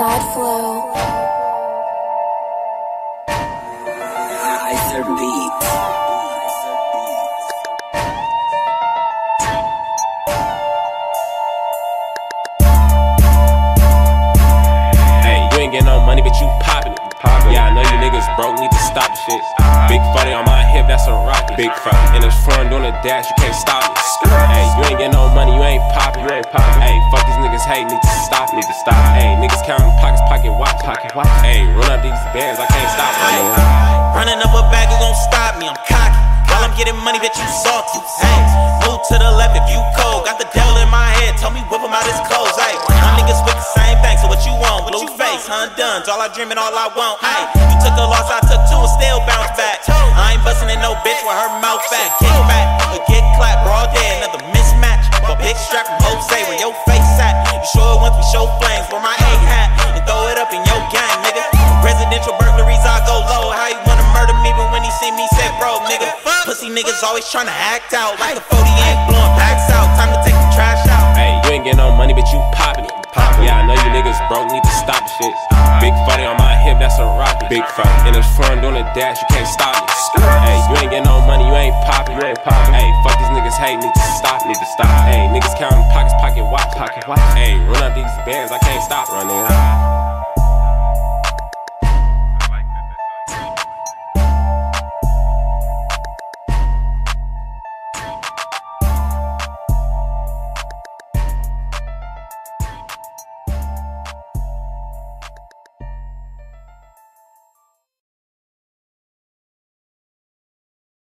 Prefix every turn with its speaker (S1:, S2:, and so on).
S1: Eastside Flow.
S2: IcerBeatz.
S3: Hey, you ain't getting no money, but you poppin' it. Yeah, I know you niggas broke, need to stop the shit. Big funny on my hip, that's a rocket. Big fuck. In the front doing a dash, you can't stop it. Hey, you ain't getting no money, you ain't poppin'. You ain't poppin'. Hey, fuck these niggas hate, need to stop, need to stop. Hey, niggas counting pockets, pocket watch, pocket watch. Hey, run up these bands, I can't stop. Running.
S4: Running up a bag, who gon' stop me? I'm cocky. While I'm getting money, bitch, you salty. Hey, move to the left if you cold. Got the devil in my head, told me whip him out his clothes. Hey, my niggas with the same thing, so what you want? Blue face, Dun's all I dream and all I want. Hey, you took a loss, I took two and still bounce back. I ain't bustin' in no bitch with her mouth back. Kick back, or get clapped, raw dead. Another mismatch. But big strap from Jose, where your show flames, wear my A hat and throw it up in your gang, nigga. Residential burglaries, I go low. How you wanna murder me, but when he see me, say, bro, nigga. Pussy niggas always tryna act out like a 40 ain't blowing packs out. Time to take the trash out.
S3: Hey, you ain't getting no money, but you poppin' it. Yeah, I know you niggas broke, need to stop shit. Big funny on my hip, that's a rocket. Big fuck. In the front doing a dash, you can't stop me. Hey, you ain't getting no money, you ain't poppin'. You ain't poppin'. Hey, niggas hate, need to stop, need to stop. Hey, niggas counting pockets, pocket watch, pocket watch. Hey, run up these bands, I can't stop running.